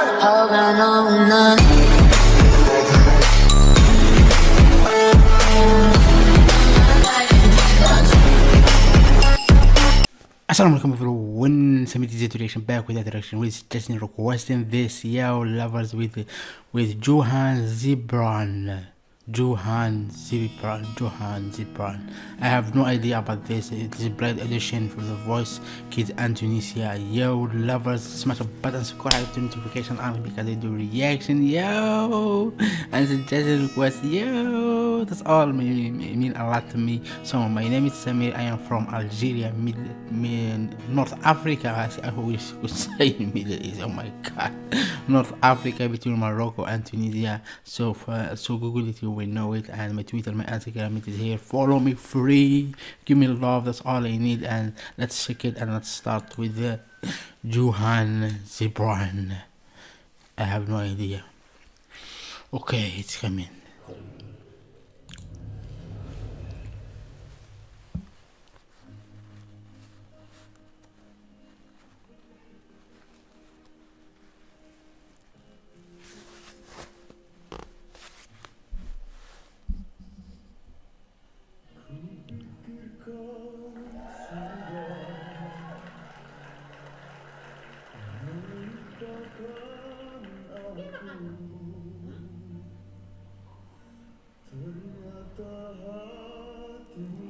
Hoping on none. Assalamu alaikum everyone, Samiti Z reaction back with that reaction with Justin requesting this yo lovers with with Johan Zibran. Johan Zibran, Johan Zibran. I have no idea about this. It is Blood Edition for the Voice Kids and Tunisia. Yo lovers, smash the button, subscribe to notification on because I do reaction. Yo, and suggested request. Yo, that's all mean, mean a lot to me. So my name is Samir. I am from Algeria, mid, mid North Africa. I wish could say Middle East. Oh my God, North Africa between Morocco and Tunisia. So for, so Google it, will know it. And my Twitter, my Instagram, it is here. Follow me free. Give me love. That's all I need. And let's check it. And let's start with the Johan Zibran. I have no idea. Okay, it's coming.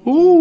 Ooh.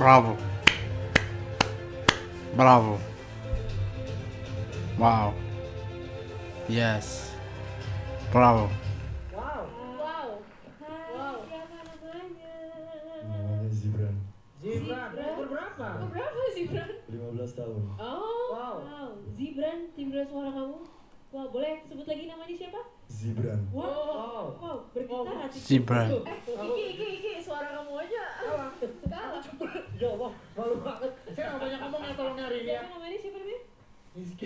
Bravo. Bravo. Wow. Yes. Bravo. Wow. Wow. Siapa namanya? Zibran, Zibran, umur berapa? Oh, berapa Zibran? 15 tahun. Oh, Wow. wow. Zibran, timbre suara kamu. Wah, boleh sebut lagi namanya siapa? Zibran. Wow. Wow. Wow, bergitar hati. Zibran. Eh, Iki, Iki, Iki, suara kamu aja. Kalah. Ya Allah, malu banget. Saya nggak banyak ngomong ya tolong nyari ya. Siapa namanya? Siapa namanya? Rizky.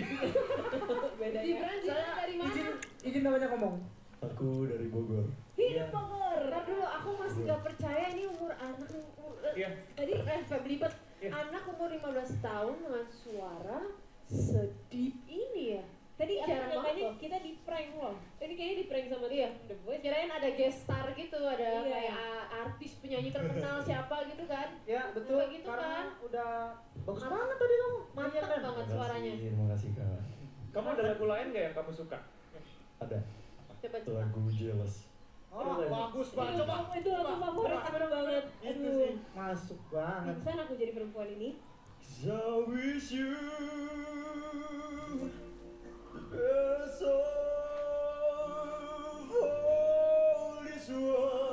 Bedanya. Zibran, Zibran dari mana? Izin, izin namanya ngomong. Aku dari Bogor. Hidup Bogor. Ntar dulu, aku masih gak percaya ini umur anak umur, eh, Iya. Tadi eh belibet Iya. anak umur 15 tahun dengan suara sedip ini ya. Tadi aku Jarang nyangkanya banget kita di prank loh. Ini kayaknya di prank sama dia. The Voice kirain ada guest star gitu, ada Iya. kayak a- artis penyanyi terkenal siapa gitu kan. Ya betul. Kayak gitu karena kan. udah bagus banget tadi kamu. Mantap Iya, kan? banget Terima suaranya. kasih, terima kasih kak. Kamu ada lagu lain gak yang kamu suka? Ada Coba coba. lagu Jealous. Oh, bagus banget. Coba. Itu aku favorit bener banget. Itu Aduh. sih masuk banget. Pingsan aku jadi perempuan ini. I wish you of all this world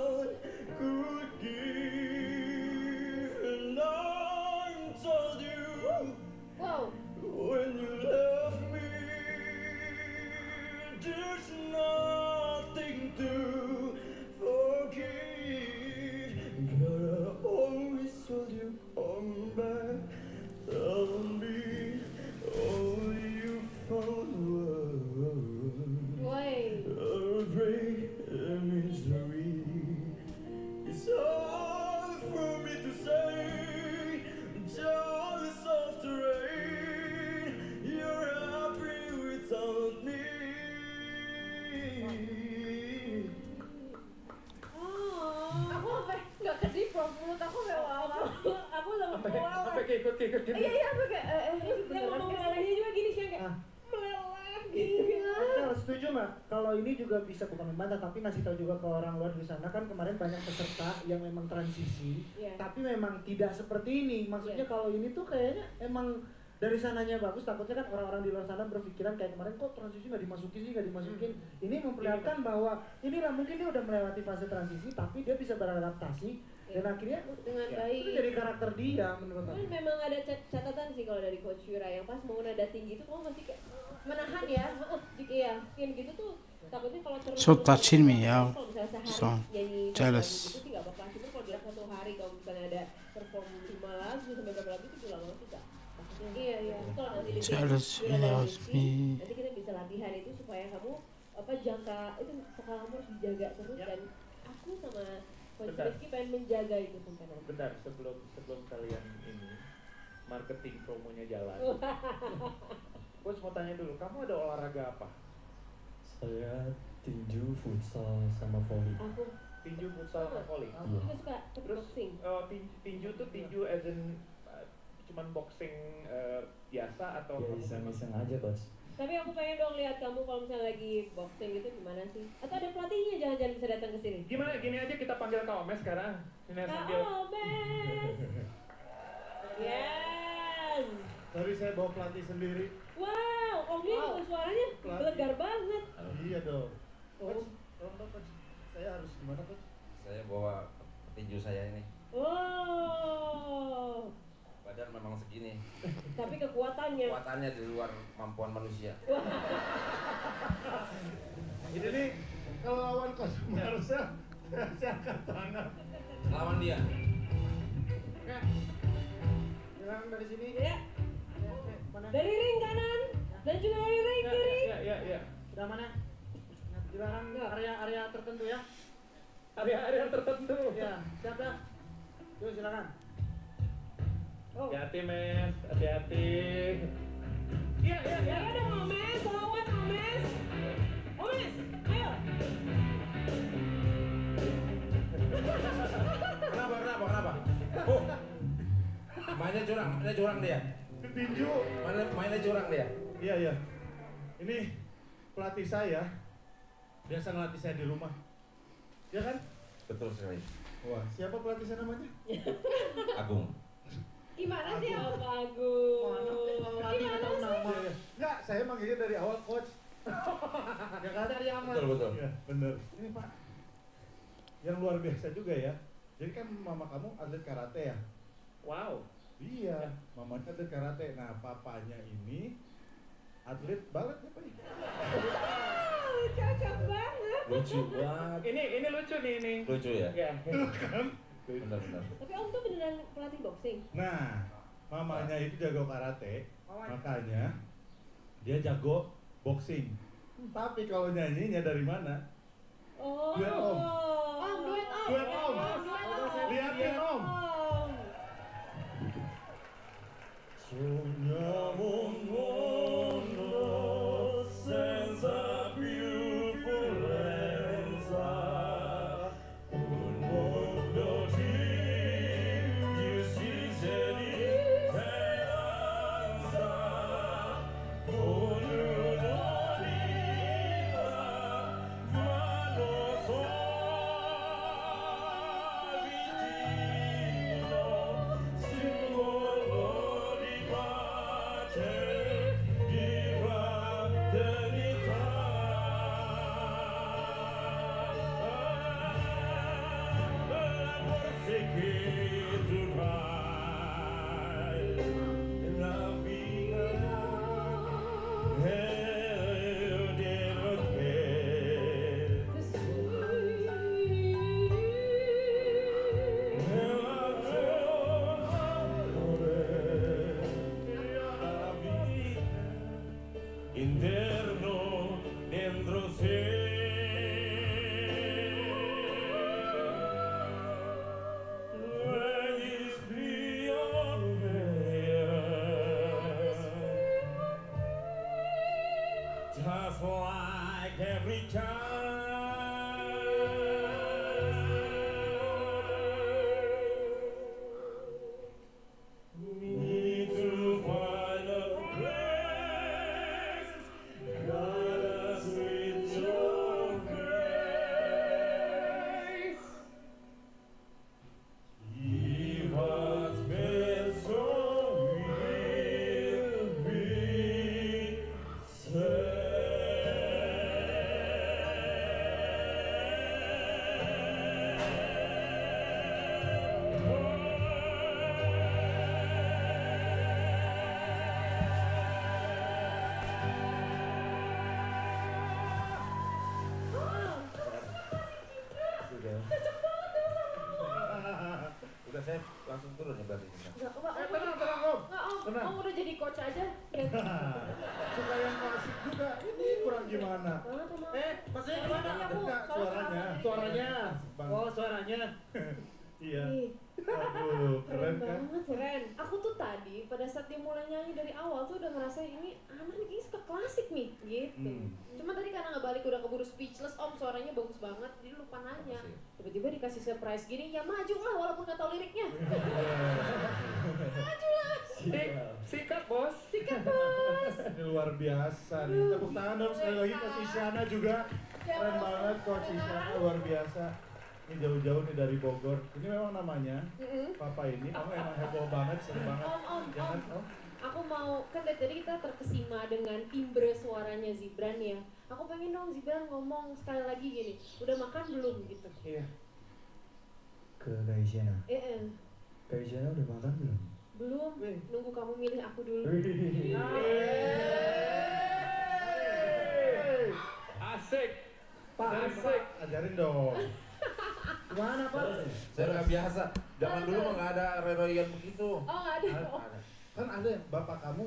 kayak Iya iya apa kayak eh, eh, beneran ngomong melelehnya juga gini sih kayak Ah. meleleh gitu. Nah, setuju nggak? Kalau ini juga bisa bukan membantah, tapi ngasih tahu juga ke orang luar di sana kan kemarin banyak peserta yang memang transisi, Iya. tapi memang tidak seperti ini. Maksudnya Iya. kalau ini tuh kayaknya emang dari sananya bagus, takutnya kan orang-orang di luar sana berpikiran kayak kemarin kok transisi nggak dimasukin sih nggak dimasukin. Ini memperlihatkan bahwa inilah mungkin dia udah melewati fase transisi, tapi dia bisa beradaptasi dan akhirnya Dengan ya, baik. itu jadi karakter dia menurut aku. memang ada cat- catatan sih kalau dari coach Yura yang pas mau nada tinggi itu kamu masih kayak menahan ya, Heeh, jika ya, mungkin gitu tuh takutnya kalau terus So touching me, ya. So jealous. gitu sih nggak apa-apa. Cuma kalau dalam satu hari kalau misalnya ada perform lima lagu sampai berapa lagu itu kak. Iya iya. Tapi Kalau nanti Rizky, me. nanti kita bisa latihan itu supaya kamu apa jangka itu vokal kamu harus dijaga terus Ya. dan aku sama coach. Rizky pengen menjaga itu sampai nanti. Bentar, sebelum sebelum kalian ini marketing promonya jalan. Coach mau tanya dulu, kamu ada olahraga apa? Saya tinju, futsal, sama volley. Aku Tinju, futsal, sama volley. aku juga suka Terus kickboxing. eh, tin- tinju tuh tinju as in cuman boxing eh, biasa atau Ya memang- iseng-iseng aja coach. Tapi aku pengen dong lihat kamu kalau misalnya lagi boxing gitu gimana sih? Atau ada pelatihnya jangan-jangan bisa datang ke sini? Gimana gini aja kita panggil Kak Omes sekarang. Ini Kak panggil. Omes. Yes. Tadi saya bawa pelatih sendiri. Wow, Om Lee Wow. juga suaranya Pelatih. gelegar banget. Iya dong. Oh. Coach, tolong dong coach. Saya harus gimana coach? saya bawa petinju saya ini Wow. Badan memang segini Tapi kekuatannya. kekuatannya di luar kemampuan manusia Ini nih kalau lawan Marcel, saya angkat tangan. lawan dia Oke. Silakan dari sini. Ya, mana? dari ring kanan dan juga dari ring Ya, kiri. ya, ya, ya. Sudah mana? Dilarang area-area tertentu ya. Area-area tertentu. Ya, siap dah. Yuk silakan. Oh. Hati-hati, Mes. Hati-hati. Iya, iya, iya. Ayo dong Omes, lawan Omes. Omes, ayo. kenapa kenapa kenapa oh mainnya curang mainnya curang dia Tinju. mainnya mainnya curang dia Iya iya. Ini pelatih saya. Biasa ngelatih saya di rumah. Ya kan? betul sekali Wah, siapa pelatih saya namanya? Agung Gimana sih Om Mana Agung? pelatih nggak tahu nama. Iya, iya. Enggak, saya manggilnya dari awal coach. Ya kan dari aman. betul betul Iya, bener. Ini Pak. Yang luar biasa juga ya. Jadi kan mama kamu atlet karate ya? Wow. Iya, mamanya atlet karate. Nah, papanya ini atlet balet ya, Pak? Wow, cocok banget. lucu banget Ini ini lucu nih ini. lucu ya Ya. benar Tapi Om tuh beneran pelatih boxing. Nah, mamanya itu jago karate, makanya dia jago boxing. Tapi kalau nyanyinya dari mana? Oh. Duet Om. Om, duet Om. Duet Om. Berarti. Enggak, Eh, tenang, tenang, Om. Enggak, Om. Tenang. Om udah jadi coach aja. Suka yang klasik juga. Ini kurang gimana? Eh, maksudnya gimana? Iya, Bu. Enggak, Soalnya suaranya. Suaranya. Oh, suaranya. Iya. Ih, Aduh, keren keren kan? banget keren aku tuh tadi pada saat dia mulai nyanyi dari awal tuh udah ngerasa ini anak ini suka klasik nih gitu Hmm. cuma tadi karena nggak balik udah keburu speechless om suaranya bagus banget jadi lupa nanya tiba-tiba dikasih surprise gini ya maju lah walaupun nggak tahu liriknya maju lah Sikat, Bos. sikat bos Ini luar biasa nih. Tepuk tangan dong sekali lagi Coach Isyana juga. Ya, Keren banget Coach Isyana, luar biasa. Ini jauh-jauh nih dari Bogor. Ini memang namanya Mm-mm. Papa ini. Kamu emang heboh banget, seru banget. om om Jangan, om Om. aku mau kan dari tadi kita terkesima dengan timbre suaranya Zibran ya aku pengen dong Zibran ngomong sekali lagi gini udah makan belum gitu Iya. ke Gaisiana. eh, eh. Gaisiana udah makan belum? belum nunggu kamu milih aku dulu Asik. Pak, Asik. Ajarin dong. Gimana, Pak? Saya nggak biasa. Zaman dulu mah nggak ada reroyan begitu. oh nggak ada Ada. Kan ada yang bapak kamu.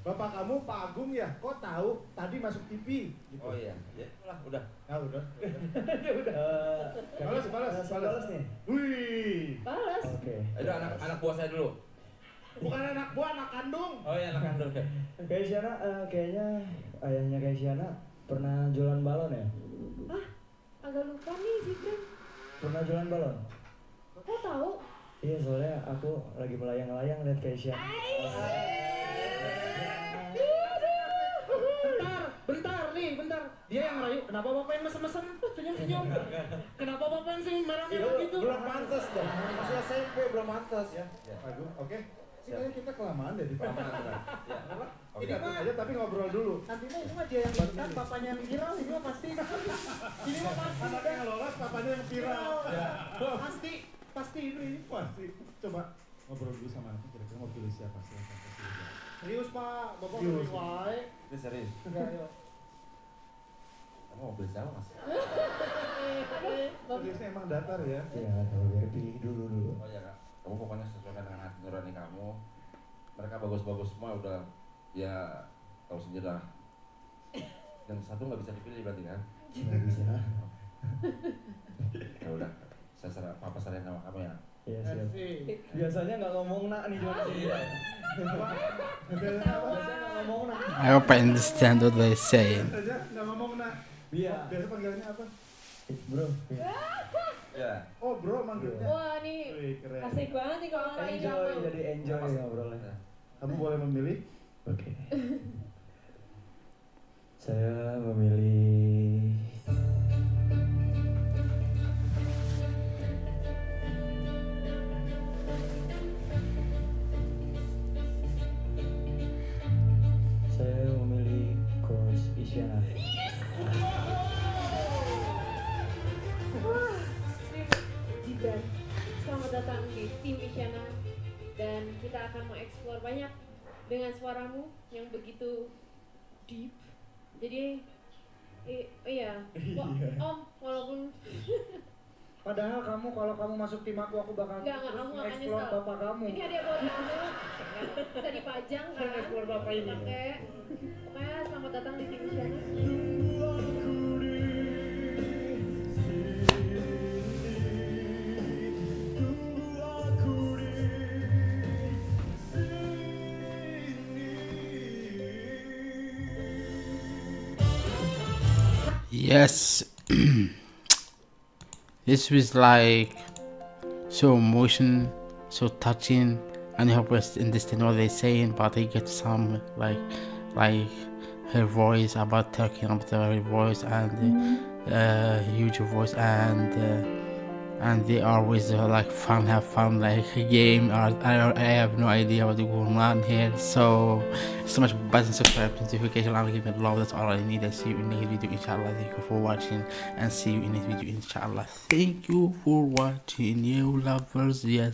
Bapak kamu Pak Agung ya, kok tahu tadi masuk TV gitu. Oh iya, ya udah, udah. Ah, udah. Eh, Balas, balas, balas. balas nih. Wih. balas Oke. Ayo anak anak buah saya dulu. Bukan anak buah, anak kandung. Oh iya anak kandung. Gaisiana eh, kayaknya ayahnya Gaisiana pernah jualan balon ya? ah agak lupa nih Zibran Pernah jualan balon? kok tahu Iya soalnya aku lagi melayang-layang liat Gaisiana. Bentar, bentar nih, bentar. Dia yang ngerayu. Kenapa bapak yang mesem-mesem? Senyum-senyum. Kenapa bapak yang senyum merah-merah gitu? Belum pantas dong. Masih SMP belum pantas ya. Aduh, oke. Sih kayaknya kita kelamaan deh di Aman, paman. aman. Ya. Apa? Ini mah aja tapi ngobrol dulu. Nanti mah ini mah dia yang kan bapaknya yang viral, ini mah pasti. Ini mah pasti. Anaknya yang lolos, papanya yang viral. Ya. Pasti, pasti ini. Pasti. Coba ngobrol dulu sama anaknya kira-kira mau pilih siapa sih dia. Serius Pak, bapak Serius. pilih wae. Ini serius. Enggak, yuk. Kamu mobil siapa mas? Seriusnya emang datar ya. Iya tahu biar pilih dulu dulu. Oh iya kak. Kamu pokoknya sesuaikan dengan hati nurani kamu. Mereka bagus-bagus semua udah ya tahu sendiri lah. Yang satu nggak bisa dipilih berarti kan? Nggak bisa. Ya udah. Saya serah, papa serahin sama kamu ya. Iya siap. Biasanya nggak ngomong nak nih. Biasanya nak. I hope I understand what they're saying. Aja nggak ngomong nak. Iya. Biasa panggilannya apa? Bro. Iya. Ya. Oh bro manggilnya. wah nih Wih keren. asik banget nih kalau lagi Enjoy jadi enjoy ngobrolnya. Kamu boleh memilih. Oke. Saya memilih Saya memilih Coach Isyana. Wah, Zibran, selamat datang di tim Isyana dan kita akan mengeksplor banyak dengan suaramu yang begitu deep. Jadi, i- iya, Wa- Om, walaupun Padahal kamu kalau kamu masuk tim aku, aku bakal Enggak, enggak, kamu akan explore nyesel. bapak kamu. ini hadiah buat kamu, bisa dipajang kan? Explore bapak ini. Pakai, pokoknya selamat datang di tim Isyana. Yes. this was like so emotion, so touching, and I hope you understand what they're saying, but I get some like like her voice about talking about her voice and uh, huge voice and uh, and they always uh, like fun have fun like a game. Or I, I have no idea what's going on here. So so much button subscribe notification and give me love. That's all I need. I see you in next video inshallah. Thank you for watching and see you in the next video inshallah. Thank you for watching you lovers. Yes